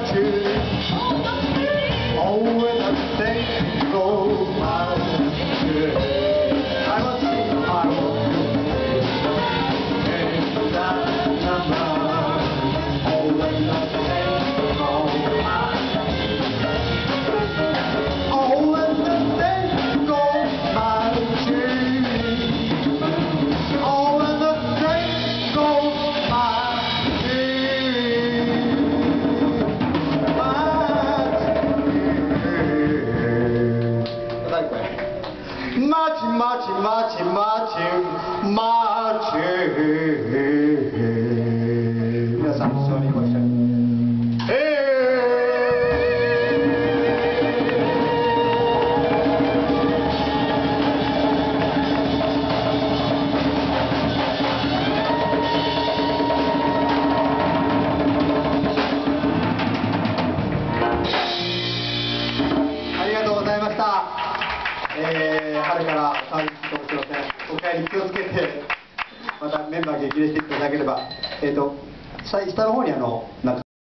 watching. Machu, Machu, Machu, Machu, Machu. えー、春からサービスとしてお帰り気をつけて、またメンバー激励していただければ、えっ、と、下の方にあの、なんか